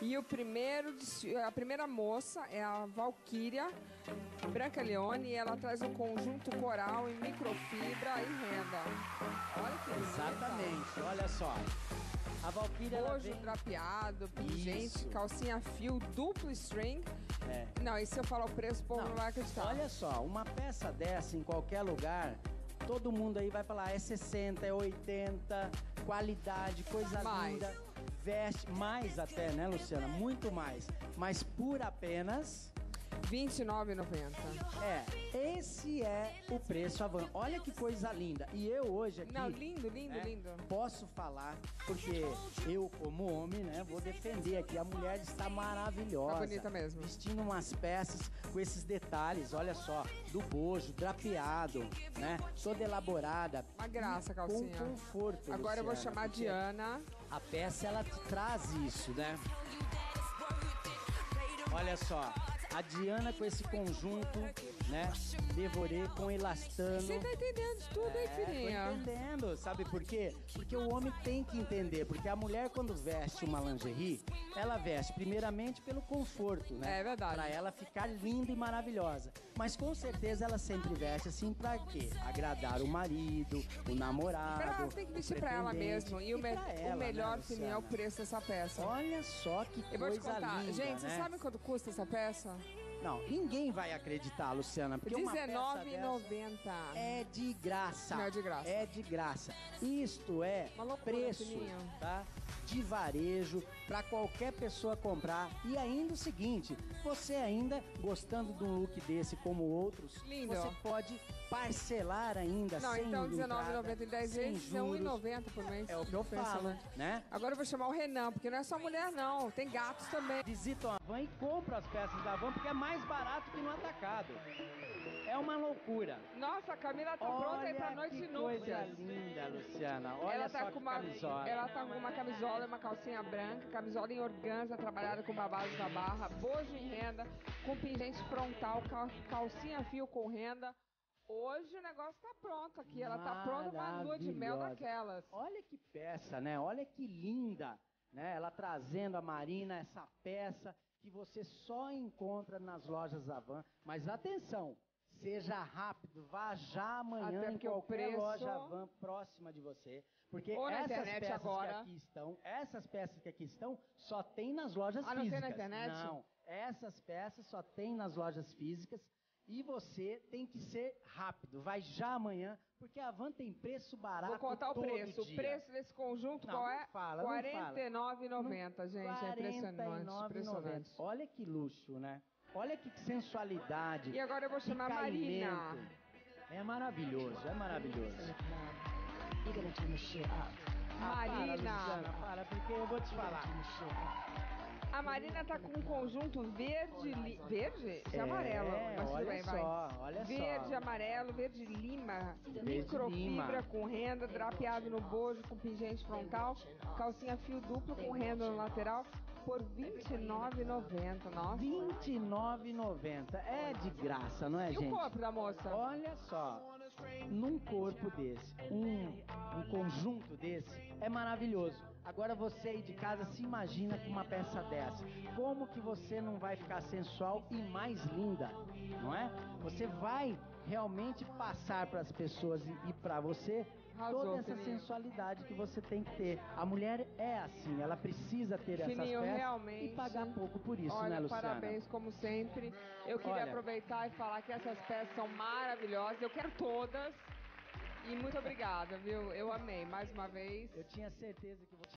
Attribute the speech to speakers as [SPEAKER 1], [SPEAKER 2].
[SPEAKER 1] E o primeiro, a primeira moça é a Valquíria Branca Leone e ela traz um conjunto coral em microfibra e renda. Olha que.
[SPEAKER 2] Exatamente, olha só. A Valkyria ela vem...
[SPEAKER 1] drapeado, pingente, calcinha fio, duplo string.
[SPEAKER 2] É.
[SPEAKER 1] Não, e se eu falar o preço, o povo não, vai acreditar.
[SPEAKER 2] Olha só, uma peça dessa em qualquer lugar, todo mundo aí vai falar é 60, é 80, qualidade, coisa
[SPEAKER 1] Mais.
[SPEAKER 2] linda, veste mais até, né, Luciana? Muito mais. Mas por apenas
[SPEAKER 1] R$29,90.
[SPEAKER 2] é, esse é o preço Avan. Olha que coisa linda. E eu hoje aqui
[SPEAKER 1] Não, lindo, lindo,
[SPEAKER 2] né,
[SPEAKER 1] lindo.
[SPEAKER 2] Posso falar, porque eu, como homem, né, vou defender aqui. A mulher está maravilhosa.
[SPEAKER 1] Tá bonita mesmo.
[SPEAKER 2] Vestindo umas peças com esses detalhes, olha só, do bojo, drapeado, né? Toda elaborada.
[SPEAKER 1] Uma graça calcinha.
[SPEAKER 2] Com conforto.
[SPEAKER 1] Agora eu vou
[SPEAKER 2] Luciana,
[SPEAKER 1] chamar Diana.
[SPEAKER 2] A peça, ela traz isso, né? Olha só, a Diana com esse conjunto, né? Devorê com elastano.
[SPEAKER 1] Você tá entendendo de tudo, hein,
[SPEAKER 2] É, tô
[SPEAKER 1] filhinha?
[SPEAKER 2] entendendo, sabe por quê? Porque o homem tem que entender, porque a mulher quando veste uma lingerie, ela veste primeiramente pelo conforto, né?
[SPEAKER 1] É verdade.
[SPEAKER 2] Pra ela ficar linda e maravilhosa. Mas com certeza ela sempre veste assim pra quê? Agradar o marido, o namorado.
[SPEAKER 1] Ela tem que vestir pra ela mesmo. E o, me-
[SPEAKER 2] pra
[SPEAKER 1] o
[SPEAKER 2] ela,
[SPEAKER 1] melhor,
[SPEAKER 2] né,
[SPEAKER 1] filhinha, é o preço dessa peça.
[SPEAKER 2] Olha só que
[SPEAKER 1] Eu vou te
[SPEAKER 2] coisa
[SPEAKER 1] contar.
[SPEAKER 2] linda,
[SPEAKER 1] Gente,
[SPEAKER 2] né?
[SPEAKER 1] você sabe quanto custa essa peça?
[SPEAKER 2] Não, ninguém vai acreditar, Luciana, porque uma peça dessa
[SPEAKER 1] R$19,90.
[SPEAKER 2] é de graça.
[SPEAKER 1] Não, é de graça.
[SPEAKER 2] É de graça. Isto é
[SPEAKER 1] Uma loucura,
[SPEAKER 2] preço, tá? De varejo para qualquer pessoa comprar. E ainda o seguinte, você ainda gostando de um look desse como outros,
[SPEAKER 1] Lindo.
[SPEAKER 2] você pode parcelar ainda
[SPEAKER 1] Não,
[SPEAKER 2] sem
[SPEAKER 1] então
[SPEAKER 2] entrada,
[SPEAKER 1] R$19,90 em 10
[SPEAKER 2] sem
[SPEAKER 1] vezes é
[SPEAKER 2] juros.
[SPEAKER 1] R$1,90 por mês.
[SPEAKER 2] É o que eu falo,
[SPEAKER 1] Impressionante.
[SPEAKER 2] né?
[SPEAKER 1] Agora eu vou chamar o Renan, porque não é só mulher, não. Tem gatos também.
[SPEAKER 2] Visitam a van e compram as peças da van porque é mais barato que no atacado. É uma loucura.
[SPEAKER 1] Nossa, a Camila tá pronta aí pra noite
[SPEAKER 2] que
[SPEAKER 1] de
[SPEAKER 2] coisa
[SPEAKER 1] núpcias.
[SPEAKER 2] linda, Luciana. Olha
[SPEAKER 1] ela
[SPEAKER 2] só
[SPEAKER 1] tá
[SPEAKER 2] que
[SPEAKER 1] com uma,
[SPEAKER 2] camisola.
[SPEAKER 1] ela tá com uma camisola, uma calcinha branca, camisola em organza, trabalhada com babado da barra, bojo em renda, com pingente frontal, cal- calcinha fio com renda. Hoje o negócio tá pronto aqui, ela tá pronta pra uma lua de mel daquelas.
[SPEAKER 2] Olha que peça, né? Olha que linda, né? Ela trazendo a Marina essa peça que você só encontra nas lojas Avan. Mas atenção, seja rápido, vá já amanhã
[SPEAKER 1] Até
[SPEAKER 2] em qualquer
[SPEAKER 1] preço-
[SPEAKER 2] loja Avan próxima de você, porque essas peças
[SPEAKER 1] agora.
[SPEAKER 2] que aqui estão, essas peças que aqui estão, só tem nas lojas
[SPEAKER 1] Ah, não tem na
[SPEAKER 2] físicas.
[SPEAKER 1] internet?
[SPEAKER 2] Não, essas peças só tem nas lojas físicas. E você tem que ser rápido, vai já amanhã, porque a Van tem preço barato
[SPEAKER 1] Vou contar o
[SPEAKER 2] todo
[SPEAKER 1] preço.
[SPEAKER 2] dia.
[SPEAKER 1] O preço desse conjunto
[SPEAKER 2] Não,
[SPEAKER 1] qual
[SPEAKER 2] não
[SPEAKER 1] é?
[SPEAKER 2] fala, não fala.
[SPEAKER 1] R$ 49,90, gente. É impressionante,
[SPEAKER 2] 49,90.
[SPEAKER 1] impressionante.
[SPEAKER 2] Olha que luxo, né? Olha que sensualidade.
[SPEAKER 1] E agora eu vou chamar a Marina.
[SPEAKER 2] É maravilhoso, é maravilhoso.
[SPEAKER 3] Up.
[SPEAKER 2] Ah, para,
[SPEAKER 1] Marina.
[SPEAKER 2] Luciana, para, porque eu vou te falar.
[SPEAKER 1] A Marina tá com um conjunto verde, li... verde? De
[SPEAKER 2] É,
[SPEAKER 1] amarelo, mas
[SPEAKER 2] olha
[SPEAKER 1] bem, vai.
[SPEAKER 2] só, olha só.
[SPEAKER 1] verde, amarelo, verde lima, microfibra
[SPEAKER 2] lima.
[SPEAKER 1] com renda, drapeado no bojo com pingente frontal, calcinha fio duplo com renda no lateral por R$ 29,90. Nossa.
[SPEAKER 2] 29,90. É de graça, não é,
[SPEAKER 1] E
[SPEAKER 2] gente?
[SPEAKER 1] o corpo da moça?
[SPEAKER 2] Olha só, num corpo desse, um, um conjunto desse, é maravilhoso. Agora você aí de casa se imagina com uma peça dessa. Como que você não vai ficar sensual e mais linda, não é? Você vai realmente passar para as pessoas e, e para você
[SPEAKER 1] Arrasou,
[SPEAKER 2] toda essa
[SPEAKER 1] Fininho.
[SPEAKER 2] sensualidade que você tem que ter. A mulher é assim, ela precisa ter essas peças
[SPEAKER 1] realmente.
[SPEAKER 2] e pagar pouco por isso,
[SPEAKER 1] Olha,
[SPEAKER 2] né, Luciana?
[SPEAKER 1] parabéns, como sempre. Eu queria
[SPEAKER 2] Olha.
[SPEAKER 1] aproveitar e falar que essas peças são maravilhosas. Eu quero todas. E muito obrigada, viu? Eu amei mais uma vez.
[SPEAKER 2] Eu tinha certeza que você